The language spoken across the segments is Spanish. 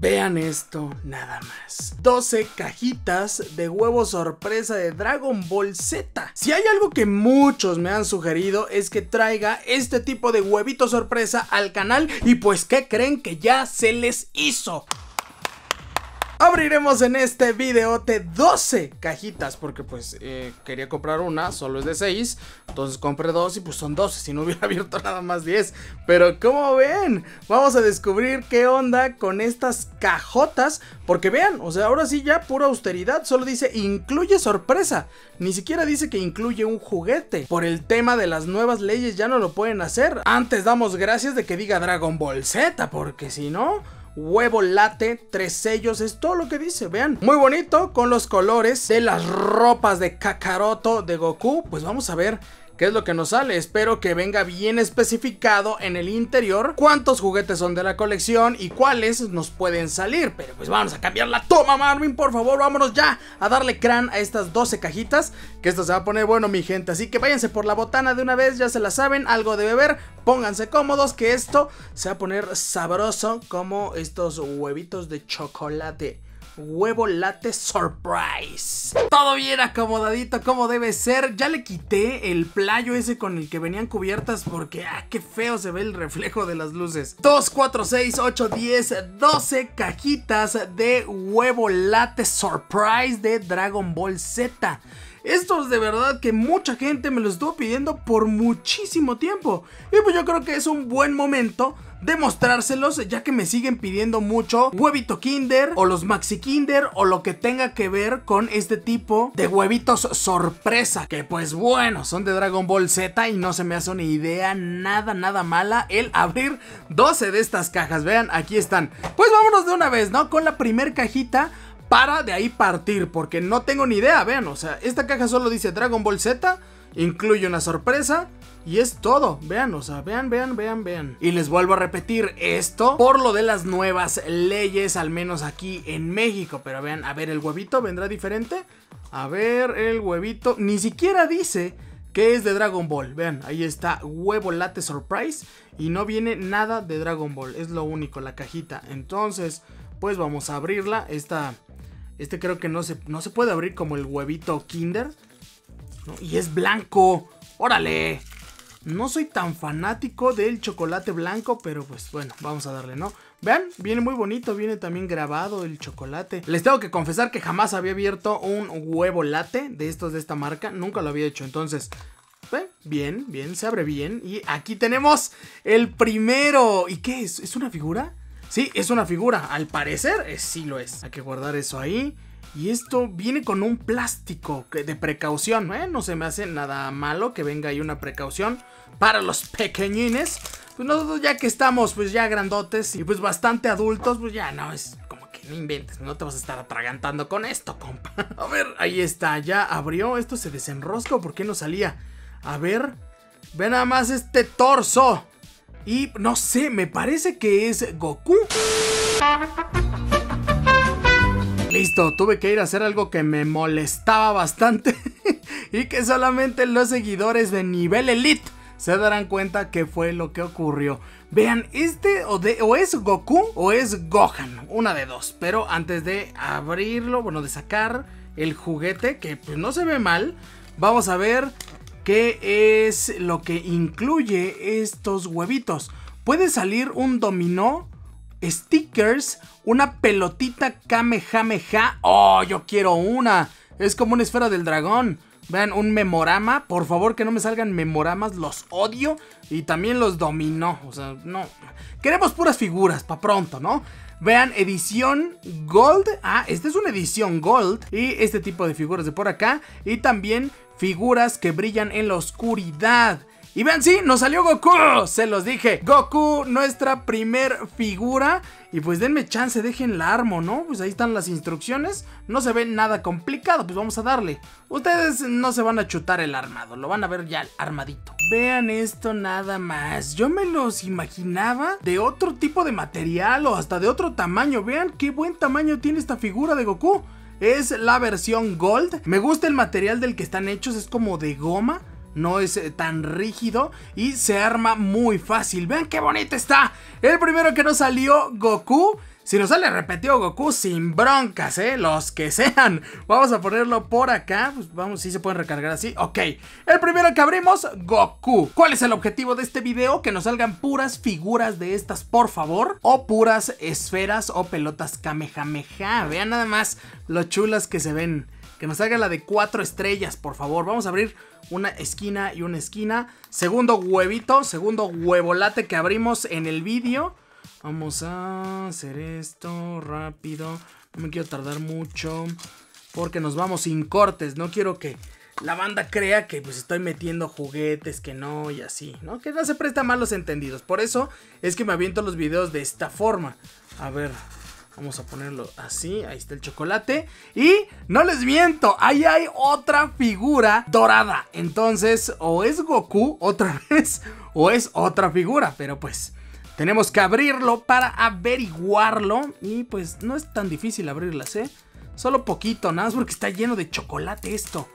Vean esto nada más. 12 cajitas de huevo sorpresa de Dragon Ball Z. Si hay algo que muchos me han sugerido es que traiga este tipo de huevito sorpresa al canal y pues ¿qué creen que ya se les hizo? Abriremos en este videote 12 cajitas porque pues eh, quería comprar una, solo es de 6 Entonces compré dos y pues son 12, si no hubiera abierto nada más 10 Pero como ven, vamos a descubrir qué onda con estas cajotas Porque vean, o sea, ahora sí ya pura austeridad, solo dice incluye sorpresa Ni siquiera dice que incluye un juguete. Por el tema de las nuevas leyes ya no lo pueden hacer. Antes damos gracias de que diga Dragon Ball Z porque si no huevo late, tres sellos, es todo lo que dice, vean. Muy bonito con los colores de las ropas de Kakaroto de Goku. Pues vamos a ver ¿Qué es lo que nos sale? Espero que venga bien especificado en el interior cuántos juguetes son de la colección y cuáles nos pueden salir. Pero pues vamos a cambiar la toma, Marvin, por favor, vámonos ya a darle crán a estas 12 cajitas. Que esto se va a poner bueno, mi gente. Así que váyanse por la botana de una vez, ya se la saben, algo de beber, pónganse cómodos que esto se va a poner sabroso como estos huevitos de chocolate huevo latte surprise. Todo bien acomodadito como debe ser. Ya le quité el playo ese con el que venían cubiertas porque, ah, qué feo se ve el reflejo de las luces. 2, 4, 6, 8, 10, 12 cajitas de huevo latte surprise de Dragon Ball Z. Estos de verdad que mucha gente me los estuvo pidiendo por muchísimo tiempo. Y pues yo creo que es un buen momento demostrárselos ya que me siguen pidiendo mucho huevito kinder o los maxi kinder o lo que tenga que ver con este tipo de huevitos sorpresa que pues bueno son de Dragon Ball Z y no se me hace una idea nada nada mala el abrir 12 de estas cajas. Vean aquí están. Pues vámonos de una vez no con la primer cajita para de ahí partir porque no tengo ni idea. Vean o sea esta caja solo dice Dragon Ball Z incluye una sorpresa y es todo, vean, o sea, vean, vean, vean, vean. Y les vuelvo a repetir esto por lo de las nuevas leyes, al menos aquí en México. Pero vean, a ver, el huevito vendrá diferente. A ver, el huevito, ni siquiera dice que es de Dragon Ball. Vean, ahí está, huevo latte surprise. Y no viene nada de Dragon Ball, es lo único, la cajita. Entonces, pues vamos a abrirla. Esta, este creo que no se, no se puede abrir como el huevito Kinder. Y es blanco. ¡Órale! No soy tan fanático del chocolate blanco, pero pues bueno, vamos a darle, ¿no? Vean, viene muy bonito, viene también grabado el chocolate. Les tengo que confesar que jamás había abierto un huevo latte de estos de esta marca, nunca lo había hecho, entonces... Bien, bien, se abre bien. Y aquí tenemos el primero. ¿Y qué es? ¿Es una figura? Sí, es una figura. Al parecer, eh, sí lo es. Hay que guardar eso ahí. Y esto viene con un plástico de precaución, ¿eh? No se me hace nada malo que venga ahí una precaución para los pequeñines. Pues nosotros ya que estamos pues ya grandotes y pues bastante adultos, pues ya no es como que no inventes, no te vas a estar atragantando con esto, compa. A ver, ahí está, ya abrió, esto se desenrosca, ¿por qué no salía? A ver, ve nada más este torso. Y no sé, me parece que es Goku. Listo, tuve que ir a hacer algo que me molestaba bastante y que solamente los seguidores de nivel elite se darán cuenta que fue lo que ocurrió. Vean, este o, de, o es Goku o es Gohan, una de dos. Pero antes de abrirlo, bueno, de sacar el juguete, que pues no se ve mal, vamos a ver qué es lo que incluye estos huevitos. Puede salir un dominó stickers, una pelotita Kamehameha. Oh, yo quiero una. Es como una esfera del dragón. Vean, un memorama. Por favor, que no me salgan memoramas. Los odio. Y también los dominó. O sea, no. Queremos puras figuras, para pronto, ¿no? Vean, edición Gold. Ah, esta es una edición Gold. Y este tipo de figuras de por acá. Y también figuras que brillan en la oscuridad. Y vean, sí, nos salió Goku. Se los dije. Goku, nuestra primer figura. Y pues denme chance, dejen la armo, ¿no? Pues ahí están las instrucciones. No se ve nada complicado, pues vamos a darle. Ustedes no se van a chutar el armado, lo van a ver ya armadito. Vean esto nada más. Yo me los imaginaba de otro tipo de material o hasta de otro tamaño. Vean qué buen tamaño tiene esta figura de Goku. Es la versión Gold. Me gusta el material del que están hechos, es como de goma no es eh, tan rígido y se arma muy fácil. Vean qué bonito está. El primero que nos salió, Goku. Si nos sale repetido Goku, sin broncas, ¿eh? Los que sean. Vamos a ponerlo por acá. Pues vamos, si se pueden recargar así. Ok. El primero que abrimos, Goku. ¿Cuál es el objetivo de este video? Que nos salgan puras figuras de estas, por favor. O puras esferas o pelotas Kamehameha. Vean nada más lo chulas que se ven. Que nos salga la de cuatro estrellas, por favor. Vamos a abrir una esquina y una esquina. Segundo huevito, segundo huevolate que abrimos en el vídeo. Vamos a hacer esto rápido. No me quiero tardar mucho. Porque nos vamos sin cortes. No quiero que la banda crea que pues estoy metiendo juguetes, que no y así, ¿no? Que no se presta malos entendidos. Por eso es que me aviento los videos de esta forma. A ver, Vamos a ponerlo así, ahí está el chocolate. Y no les miento, ahí hay otra figura dorada. Entonces, o es Goku otra vez, o es otra figura. Pero pues, tenemos que abrirlo para averiguarlo. Y pues no es tan difícil abrirlas, ¿eh? Solo poquito, nada más porque está lleno de chocolate esto.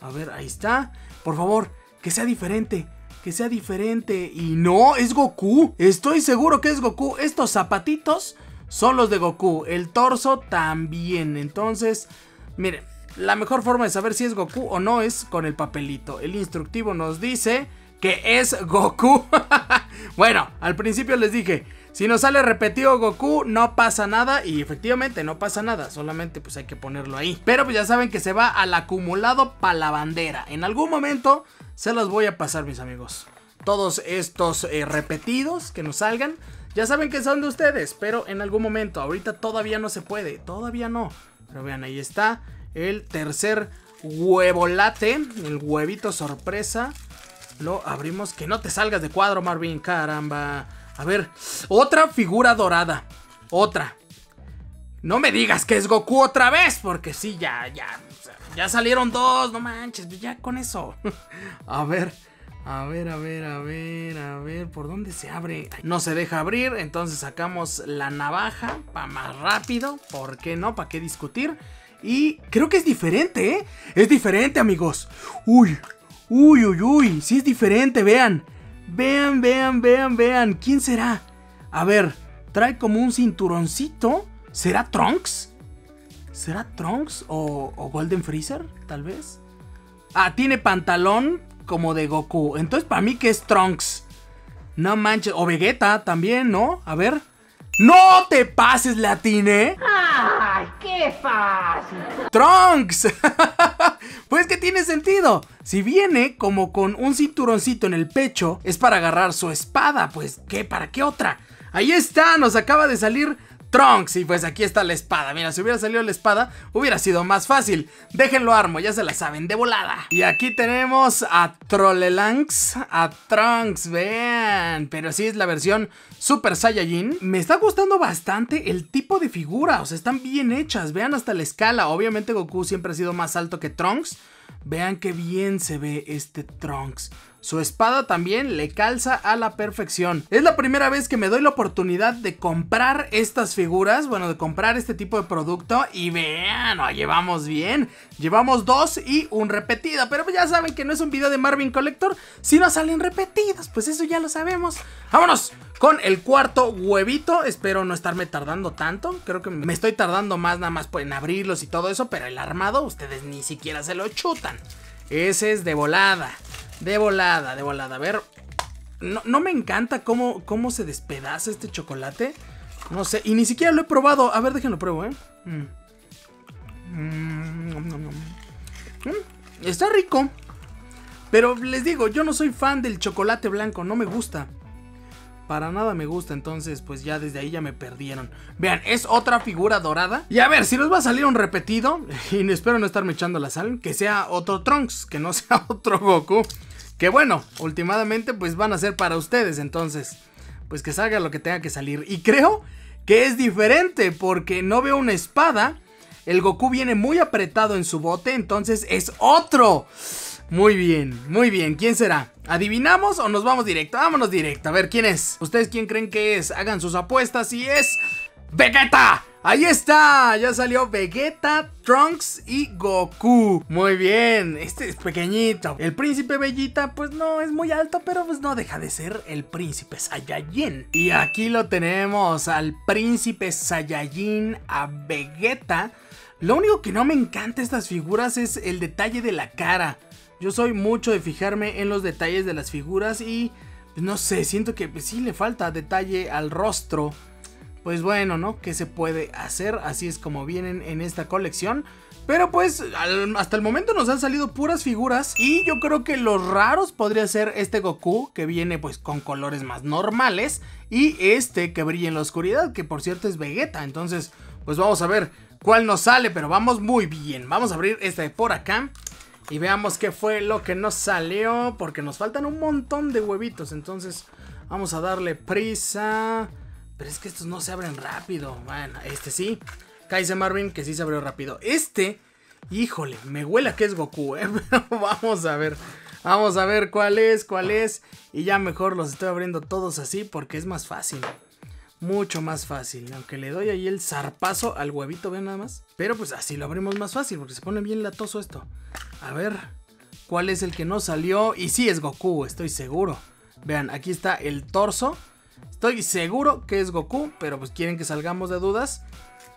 A ver, ahí está. Por favor, que sea diferente. Que sea diferente. Y no, es Goku. Estoy seguro que es Goku. Estos zapatitos son los de Goku. El torso también. Entonces, miren, la mejor forma de saber si es Goku o no es con el papelito. El instructivo nos dice que es Goku. bueno, al principio les dije, si nos sale repetido Goku, no pasa nada. Y efectivamente, no pasa nada. Solamente pues hay que ponerlo ahí. Pero pues ya saben que se va al acumulado para la bandera. En algún momento se los voy a pasar, mis amigos. Todos estos eh, repetidos que nos salgan. Ya saben que son de ustedes, pero en algún momento. Ahorita todavía no se puede. Todavía no. Pero vean, ahí está el tercer huevolate. El huevito sorpresa. Lo abrimos. Que no te salgas de cuadro, Marvin. Caramba. A ver, otra figura dorada. Otra. No me digas que es Goku otra vez, porque sí, ya, ya. Ya salieron dos, no manches, ya con eso. a ver, a ver, a ver, a ver, a ver, ¿por dónde se abre? No se deja abrir, entonces sacamos la navaja para más rápido. ¿Por qué no? ¿Para qué discutir? Y creo que es diferente, ¿eh? Es diferente, amigos. Uy, uy, uy, uy, sí es diferente, vean. Vean, vean, vean, vean. ¿Quién será? A ver, trae como un cinturoncito. ¿Será Trunks? ¿Será Trunks o, Golden Freezer? Tal vez. Ah, tiene pantalón como de Goku. Entonces, para mí que es Trunks. No manches. O Vegeta también, ¿no? A ver. ¡No te pases, latine! ¡Ay, qué fácil! ¡Trunks! pues que tiene sentido. Si viene como con un cinturoncito en el pecho, es para agarrar su espada. Pues, ¿qué? ¿Para qué otra? Ahí está, nos acaba de salir Trunks. Y pues aquí está la espada. Mira, si hubiera salido la espada, hubiera sido más fácil. Déjenlo armo, ya se la saben, de volada. Y aquí tenemos a Trollelanks, a Trunks, vean. Pero sí es la versión Super Saiyajin. Me está gustando bastante el tipo de figura, o sea, están bien hechas. Vean hasta la escala. Obviamente Goku siempre ha sido más alto que Trunks. Vean qué bien se ve este Trunks. Su espada también le calza a la perfección. Es la primera vez que me doy la oportunidad de comprar estas figuras, bueno, de comprar este tipo de producto y vean, llevamos bien. Llevamos dos y un repetido, pero ya saben que no es un video de Marvin Collector si no salen repetidos, pues eso ya lo sabemos. Vámonos con el cuarto huevito, espero no estarme tardando tanto, creo que me estoy tardando más nada más en abrirlos y todo eso, pero el armado ustedes ni siquiera se lo chutan. Ese es de volada. De volada, de volada. A ver. No, me encanta cómo, cómo se despedaza este chocolate. No sé. Y ni siquiera lo he probado. A ver, déjenlo pruebo, ¿eh? Mm. Mm, mm, está rico. Pero les digo, yo no soy fan del chocolate blanco. No me gusta. Para nada me gusta, entonces pues ya desde ahí ya me perdieron. Vean, es otra figura dorada. Y a ver, si nos va a salir un repetido, y espero no estarme echando la sal, que sea otro Trunks, que no sea otro Goku. Que bueno, últimamente pues van a ser para ustedes, entonces pues que salga lo que tenga que salir. Y creo que es diferente porque no veo una espada. El Goku viene muy apretado en su bote, entonces es otro. Muy bien, muy bien. ¿Quién será? ¿Adivinamos o nos vamos directo? Vámonos directo. A ver, ¿quién es? ¿Ustedes quién creen que es? Hagan sus apuestas y es... ¡Vegeta! Ahí está, ya salió Vegeta, Trunks y Goku. Muy bien, este es pequeñito. El príncipe Bellita, pues no es muy alto, pero pues no deja de ser el príncipe Saiyajin. Y aquí lo tenemos, al príncipe Saiyajin, a Vegeta. Lo único que no me encanta estas figuras es el detalle de la cara. Yo soy mucho de fijarme en los detalles de las figuras y pues, no sé, siento que pues, sí le falta detalle al rostro pues bueno, ¿no? ¿Qué se puede hacer? Así es como vienen en esta colección. Pero pues hasta el momento nos han salido puras figuras y yo creo que los raros podría ser este Goku que viene pues con colores más normales y este que brilla en la oscuridad que por cierto es Vegeta. Entonces pues vamos a ver cuál nos sale pero vamos muy bien. Vamos a abrir este de por acá y veamos qué fue lo que nos salió porque nos faltan un montón de huevitos. Entonces vamos a darle prisa. Pero es que estos no se abren rápido. Bueno, este sí. Kaiser Marvin, que sí se abrió rápido. Este, híjole, me huele a que es Goku, ¿eh? Pero vamos a ver. Vamos a ver cuál es, cuál es. Y ya mejor los estoy abriendo todos así porque es más fácil. Mucho más fácil. Aunque le doy ahí el zarpazo al huevito, ven nada más. Pero pues así lo abrimos más fácil porque se pone bien latoso esto. A ver, ¿cuál es el que no salió? Y sí es Goku, estoy seguro. Vean, aquí está el torso. Estoy seguro que es Goku, pero pues quieren que salgamos de dudas.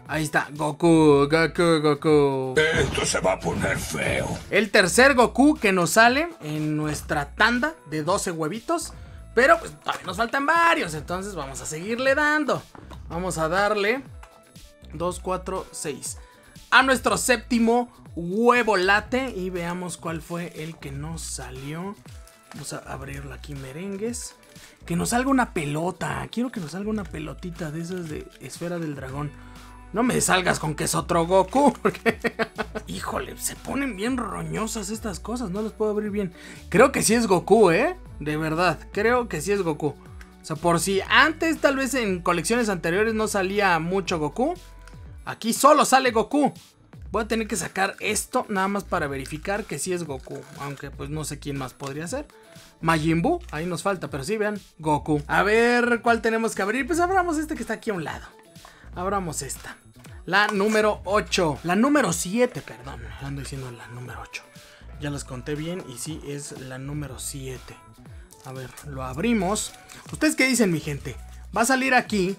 Ahí está, Goku, Goku, Goku. Esto se va a poner feo. El tercer Goku que nos sale en nuestra tanda de 12 huevitos. Pero pues todavía nos faltan varios, entonces vamos a seguirle dando. Vamos a darle 2, 4, 6. A nuestro séptimo huevo late y veamos cuál fue el que nos salió. Vamos a abrirlo aquí merengues. Que nos salga una pelota. Quiero que nos salga una pelotita de esas de esfera del dragón. No me salgas con que es otro Goku. Porque... Híjole, se ponen bien roñosas estas cosas. No las puedo abrir bien. Creo que sí es Goku, ¿eh? De verdad. Creo que sí es Goku. O sea, por si antes, tal vez en colecciones anteriores no salía mucho Goku. Aquí solo sale Goku. Voy a tener que sacar esto nada más para verificar que sí es Goku. Aunque pues no sé quién más podría ser. Majin Buu, ahí nos falta, pero sí, vean, Goku. A ver, ¿cuál tenemos que abrir? Pues abramos este que está aquí a un lado. Abramos esta. La número 8. La número 7, perdón. Ando diciendo la número 8. Ya las conté bien y sí es la número 7. A ver, lo abrimos. ¿Ustedes qué dicen, mi gente? ¿Va a salir aquí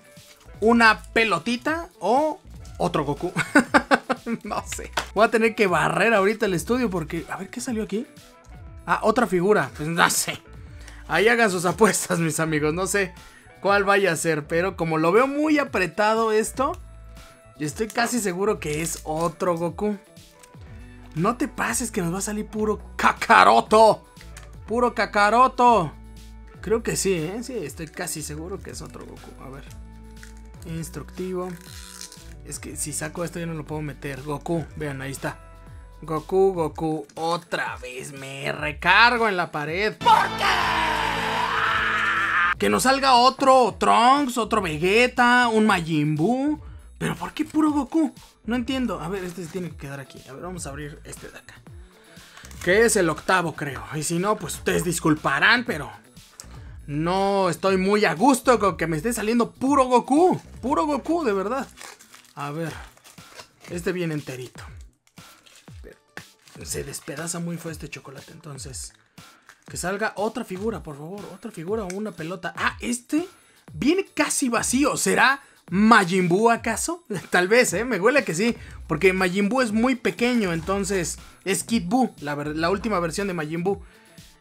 una pelotita o otro Goku? no sé. Voy a tener que barrer ahorita el estudio porque... A ver, ¿qué salió aquí? Ah, otra figura. Pues no sé. Ahí hagan sus apuestas, mis amigos. No sé cuál vaya a ser. Pero como lo veo muy apretado esto, estoy casi seguro que es otro Goku. No te pases que nos va a salir puro Kakaroto. Puro Kakaroto. Creo que sí, ¿eh? Sí, estoy casi seguro que es otro Goku. A ver. Instructivo. Es que si saco esto ya no lo puedo meter. Goku, vean, ahí está. Goku, Goku, otra vez me recargo en la pared. ¿Por qué? Que nos salga otro Trunks, otro Vegeta, un Majin Buu. Pero ¿por qué puro Goku? No entiendo. A ver, este se tiene que quedar aquí. A ver, vamos a abrir este de acá. Que es el octavo, creo. Y si no, pues ustedes disculparán, pero... No estoy muy a gusto con que me esté saliendo puro Goku. Puro Goku, de verdad. A ver. Este viene enterito se despedaza muy feo este chocolate. Entonces, que salga otra figura, por favor. Otra figura o una pelota. Ah, este viene casi vacío. ¿Será Majin Buu acaso? Tal vez, ¿eh? Me huele que sí. Porque Majin Buu es muy pequeño. Entonces, es Kid Buu, la, última versión de Majin Buu.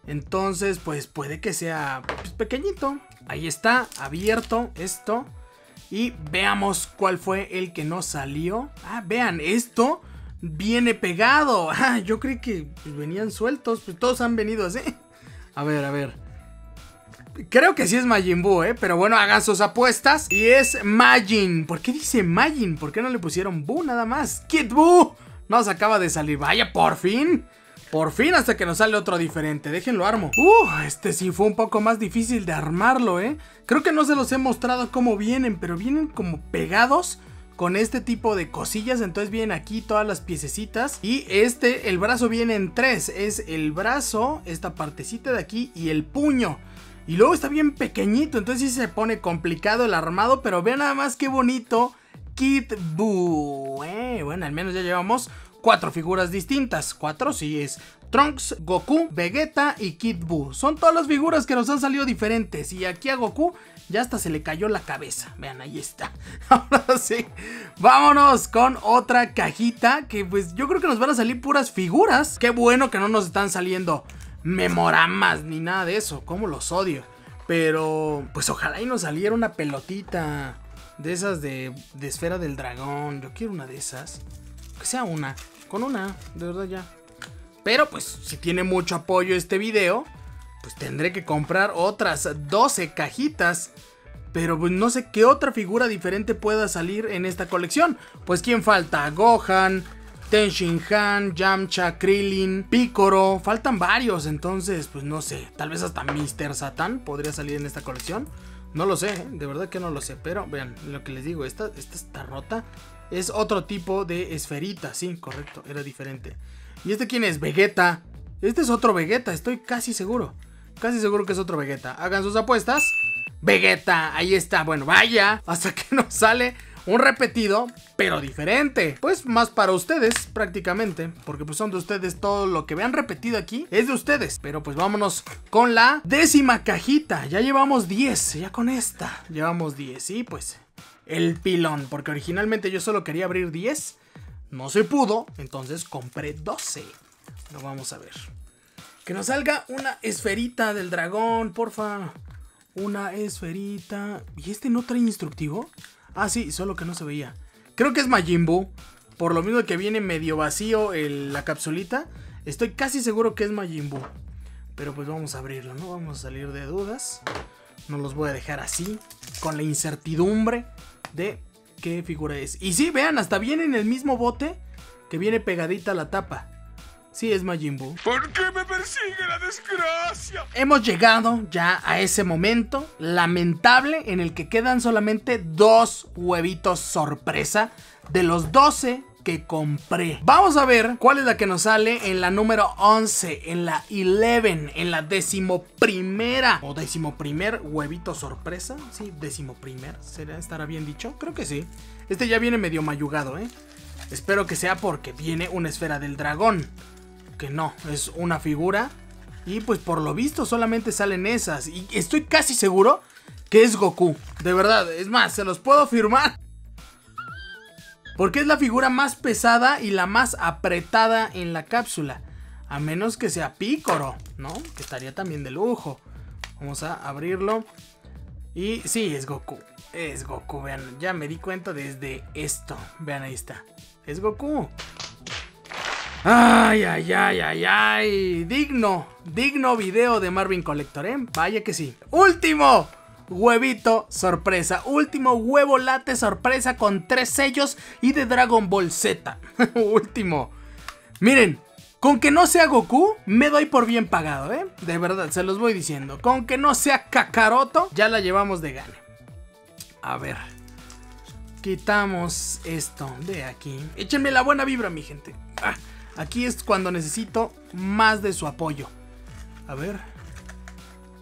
Entonces, pues puede que sea pues, pequeñito. Ahí está, abierto esto. Y veamos cuál fue el que no salió. Ah, vean, esto viene pegado. Ah, yo creí que pues, venían sueltos, pues todos han venido así. A ver, a ver. Creo que sí es Majin Buu, ¿eh? Pero bueno, hagan sus apuestas. Y es Majin. ¿Por qué dice Majin? ¿Por qué no le pusieron Buu nada más? Kid Buu. Nos acaba de salir. Vaya, por fin. Por fin hasta que nos sale otro diferente. Déjenlo armo. Uh, este sí fue un poco más difícil de armarlo, ¿eh? Creo que no se los he mostrado cómo vienen, pero vienen como pegados con este tipo de cosillas. Entonces vienen aquí todas las piececitas. Y este, el brazo viene en tres. Es el brazo, esta partecita de aquí y el puño. Y luego está bien pequeñito. Entonces sí se pone complicado el armado. Pero vean nada más qué bonito Kid Buu. Eh, bueno, al menos ya llevamos cuatro figuras distintas. Cuatro, sí, es Trunks, Goku, Vegeta y Kid Buu. Son todas las figuras que nos han salido diferentes. Y aquí a Goku ya hasta se le cayó la cabeza. Vean, ahí está. Ahora sí. Vámonos con otra cajita que pues yo creo que nos van a salir puras figuras. Qué bueno que no nos están saliendo memoramas ni nada de eso. Como los odio. Pero pues ojalá y nos saliera una pelotita de esas de, de esfera del dragón. Yo quiero una de esas. Que sea una. Con una, de verdad ya. Pero pues si tiene mucho apoyo este video, pues tendré que comprar otras 12 cajitas. Pero pues no sé qué otra figura diferente pueda salir en esta colección. Pues quién falta, Gohan, Tenshin Han, Yamcha, Krillin, Picoro, faltan varios, entonces pues no sé, tal vez hasta Mr. Satan podría salir en esta colección. No lo sé, ¿eh? de verdad que no lo sé, pero vean lo que les digo, esta, esta está rota. Es otro tipo de esferita, sí, correcto, era diferente. ¿Y este quién es? Vegeta. Este es otro Vegeta, estoy casi seguro. Casi seguro que es otro Vegeta. Hagan sus apuestas. Vegeta, ahí está. Bueno, vaya, hasta que nos sale un repetido, pero diferente. Pues más para ustedes, prácticamente. Porque pues son de ustedes todo lo que vean repetido aquí. Es de ustedes. Pero pues vámonos con la décima cajita. Ya llevamos 10. Ya con esta. Llevamos 10. Y pues el pilón. Porque originalmente yo solo quería abrir 10. No se pudo. Entonces compré 12. Lo vamos a ver. Que nos salga una esferita del dragón, porfa. Una esferita. ¿Y este no trae instructivo? Ah, sí, solo que no se veía. Creo que es Majin Buu. Por lo mismo que viene medio vacío la capsulita. Estoy casi seguro que es Majin Buu. Pero pues vamos a abrirlo, ¿no? Vamos a salir de dudas. No los voy a dejar así. Con la incertidumbre de qué figura es. Y sí, vean, hasta viene en el mismo bote que viene pegadita la tapa. Sí, es Majin Buu. ¿Por qué me persigue la desgracia? Hemos llegado ya a ese momento lamentable en el que quedan solamente dos huevitos sorpresa de los 12 que compré. Vamos a ver cuál es la que nos sale en la número 11, en la 11, en la decimoprimera o decimoprimer huevito sorpresa. Sí, decimoprimer, ¿será? ¿Estará bien dicho? Creo que sí. Este ya viene medio mayugado, ¿eh? Espero que sea porque viene una esfera del dragón que no, es una figura. Y pues por lo visto solamente salen esas. Y estoy casi seguro que es Goku. De verdad, es más, se los puedo firmar. Porque es la figura más pesada y la más apretada en la cápsula. A menos que sea Picoro, ¿no? Que estaría también de lujo. Vamos a abrirlo. Y sí, es Goku. Es Goku, vean. Ya me di cuenta desde esto. Vean, ahí está. Es Goku. Ay, ay, ay, ay, ay. Digno, digno video de Marvin Collector, ¿eh? Vaya que sí. Último huevito sorpresa. Último huevo late sorpresa con tres sellos y de Dragon Ball Z. Último. Miren, con que no sea Goku, me doy por bien pagado, ¿eh? De verdad, se los voy diciendo. Con que no sea Kakaroto, ya la llevamos de gane. A ver. Quitamos esto de aquí. Échenme la buena vibra, mi gente. Ah. Aquí es cuando necesito más de su apoyo. A ver.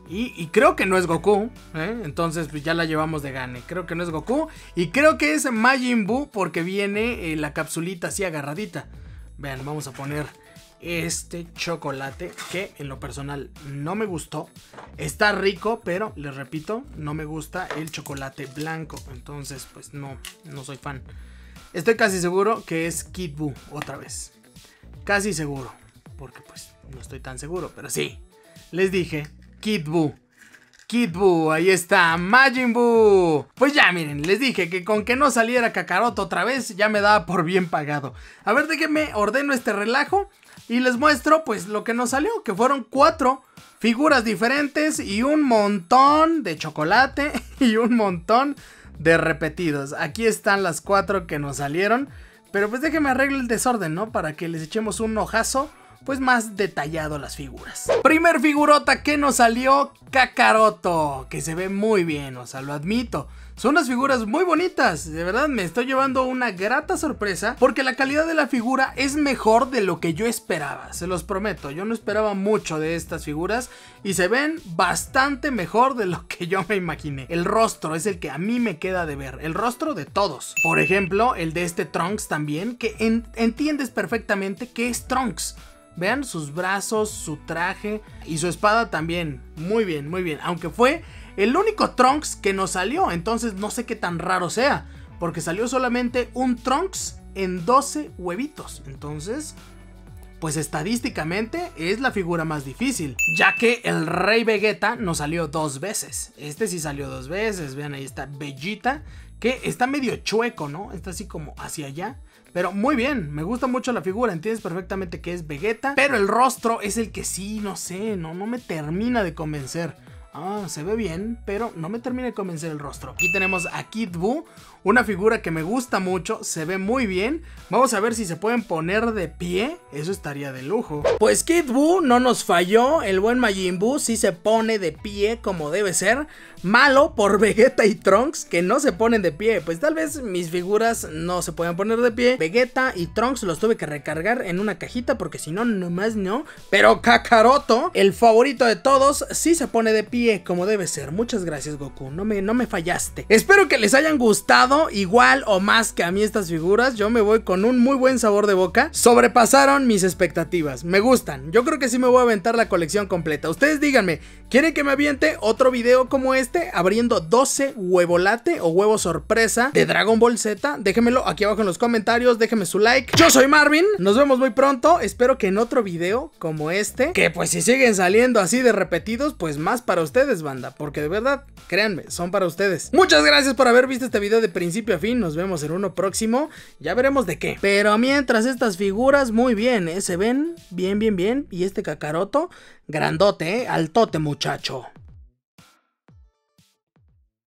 Y, creo que no es Goku. ¿eh? Entonces pues ya la llevamos de gane. Creo que no es Goku. Y creo que es Majin Buu porque viene eh, la capsulita así agarradita. Vean, vamos a poner este chocolate que en lo personal no me gustó. Está rico, pero les repito, no me gusta el chocolate blanco. Entonces pues no, no soy fan. Estoy casi seguro que es Kid Buu otra vez. Casi seguro. Porque pues no estoy tan seguro, pero sí. Les dije, Kid Buu. Kid Buu, ahí está, Majin Buu. Pues ya miren, les dije que con que no saliera Kakaroto otra vez ya me daba por bien pagado. A ver, déjenme ordeno este relajo y les muestro pues lo que nos salió, que fueron cuatro figuras diferentes y un montón de chocolate y un montón de repetidos. Aquí están las cuatro que nos salieron. Pero pues déjenme arreglar el desorden, ¿no? Para que les echemos un ojazo pues más detallado las figuras. Primer figurota que nos salió, Kakaroto, que se ve muy bien, o sea, lo admito. Son unas figuras muy bonitas. De verdad me estoy llevando una grata sorpresa porque la calidad de la figura es mejor de lo que yo esperaba. Se los prometo, yo no esperaba mucho de estas figuras y se ven bastante mejor de lo que yo me imaginé. El rostro es el que a mí me queda de ver. El rostro de todos. Por ejemplo, el de este Trunks también, que entiendes perfectamente que es Trunks. Vean sus brazos, su traje y su espada también. Muy bien, muy bien. Aunque fue el único Trunks que nos salió, entonces no sé qué tan raro sea. Porque salió solamente un Trunks en 12 huevitos. Entonces, pues estadísticamente es la figura más difícil, ya que el Rey Vegeta nos salió dos veces. Este sí salió dos veces, vean ahí está Bellita, que está medio chueco, ¿no? Está así como hacia allá. Pero muy bien, me gusta mucho la figura, entiendes perfectamente que es Vegeta, pero el rostro es el que sí, no sé, no, no me termina de convencer. Ah, se ve bien, pero no me termina de convencer el rostro. Aquí tenemos a Kid Buu, una figura que me gusta mucho, se ve muy bien. Vamos a ver si se pueden poner de pie, eso estaría de lujo. Pues Kid Buu no nos falló, el buen Majin Buu sí se pone de pie como debe ser. Malo por Vegeta y Trunks que no se ponen de pie, pues tal vez mis figuras no se pueden poner de pie. Vegeta y Trunks los tuve que recargar en una cajita porque si no, nomás no. Pero Kakaroto, el favorito de todos, sí se pone de pie como debe ser. Muchas gracias Goku, no me, no me fallaste. Espero que les hayan gustado igual o más que a mí estas figuras. Yo me voy con un muy buen sabor de boca. Sobrepasaron mis expectativas, me gustan. Yo creo que sí me voy a aventar la colección completa. Ustedes díganme, ¿quieren que me aviente otro video como este? Abriendo 12 huevolate o huevo sorpresa de Dragon Ball Z. Déjenmelo aquí abajo en los comentarios, déjenme su like. Yo soy Marvin, nos vemos muy pronto. Espero que en otro video como este, que pues si siguen saliendo así de repetidos, pues más para ustedes banda, porque de verdad, créanme, son para ustedes. Muchas gracias por haber visto este video de principio a fin, nos vemos en uno próximo, ya veremos de qué. Pero mientras estas figuras, muy bien, ¿eh? Se ven bien, bien, bien, y este cacaroto, grandote, ¿eh? Altote muchacho.